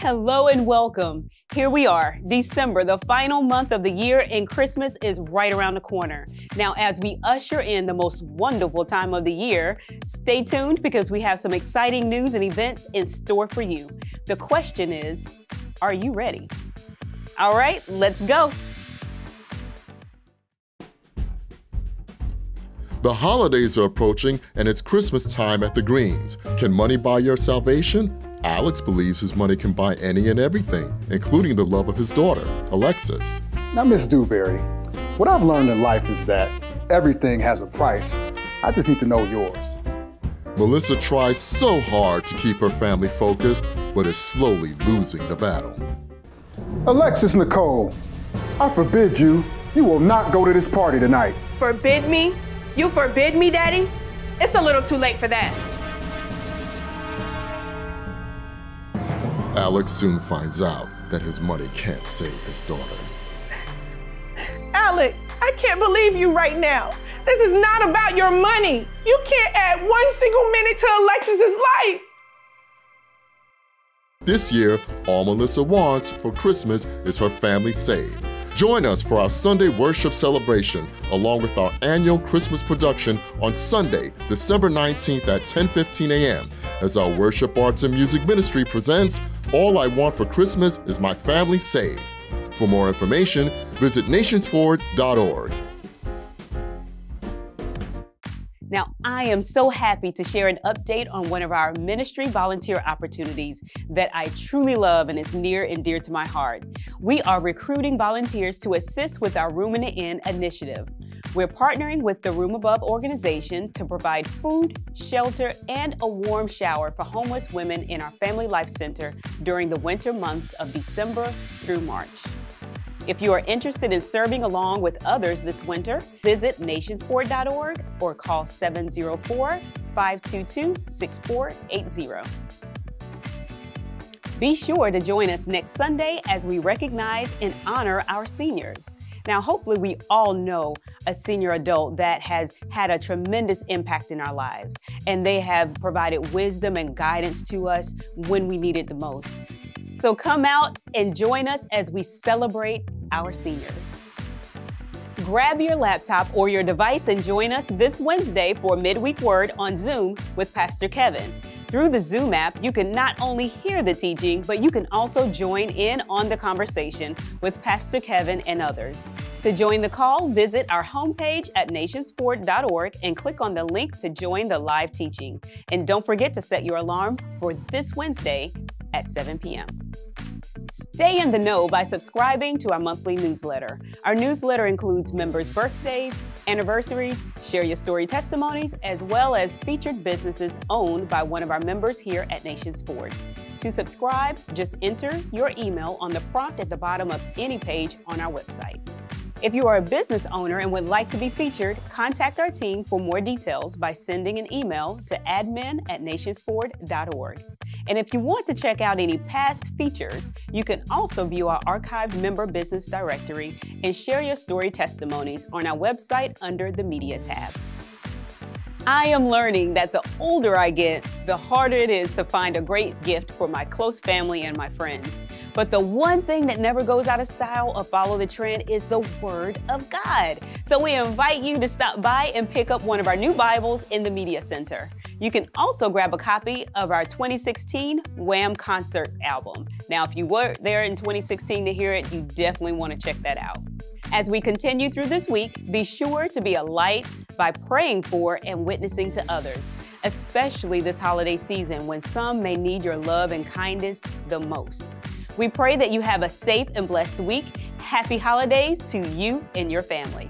Hello and welcome. Here we are, December, the final month of the year, and Christmas is right around the corner. Now, as we usher in the most wonderful time of the year, stay tuned because we have some exciting news and events in store for you. The question is, are you ready? All right, let's go. The holidays are approaching and it's Christmas time at the Greens. Can money buy your salvation? Alex believes his money can buy any and everything, including the love of his daughter, Alexis. Now, Miss Dewberry, what I've learned in life is that everything has a price. I just need to know yours. Melissa tries so hard to keep her family focused, but is slowly losing the battle. Alexis Nicole, I forbid you. You will not go to this party tonight. Forbid me? You forbid me, Daddy? It's a little too late for that. Alex soon finds out that his money can't save his daughter. Alex, I can't believe you right now. This is not about your money. You can't add one single minute to Alexis's life. This year, all Melissa wants for Christmas is her family saved. Join us for our Sunday worship celebration, along with our annual Christmas production on Sunday, December 19th at 10:15 a.m. as our worship arts and music ministry presents all I Want for Christmas is My Family Saved. For more information, visit nationsford.org. Now, I am so happy to share an update on one of our ministry volunteer opportunities that I truly love and is near and dear to my heart. We are recruiting volunteers to assist with our Room in the Inn initiative. We're partnering with the Room Above organization to provide food, shelter, and a warm shower for homeless women in our Family Life Center during the winter months of December through March. If you are interested in serving along with others this winter, visit nationsford.org or call 704 522 6480. Be sure to join us next Sunday as we recognize and honor our seniors. Now, hopefully, we all know a senior adult that has had a tremendous impact in our lives, and they have provided wisdom and guidance to us when we need it the most. So come out and join us as we celebrate our seniors. Grab your laptop or your device and join us this Wednesday for Midweek Word on Zoom with Pastor Kevin. Through the Zoom app, you can not only hear the teaching, but you can also join in on the conversation with Pastor Kevin and others. To join the call, visit our homepage at nationsford.org and click on the link to join the live teaching. And don't forget to set your alarm for this Wednesday at 7 p.m. Stay in the know by subscribing to our monthly newsletter. Our newsletter includes members' birthdays, anniversaries, share your story testimonies, as well as featured businesses owned by one of our members here at Nations Ford. To subscribe, just enter your email on the prompt at the bottom of any page on our website. If you are a business owner and would like to be featured, contact our team for more details by sending an email to admin at. And if you want to check out any past features, you can also view our archived member business directory and share your story testimonies on our website under the Media tab. I am learning that the older I get, the harder it is to find a great gift for my close family and my friends. But the one thing that never goes out of style or follow the trend is the Word of God. So we invite you to stop by and pick up one of our new Bibles in the Media Center. You can also grab a copy of our 2016 Wham concert album. Now, if you were there in 2016 to hear it, you definitely want to check that out. As we continue through this week, be sure to be a light by praying for and witnessing to others, especially this holiday season when some may need your love and kindness the most. We pray that you have a safe and blessed week. Happy holidays to you and your family.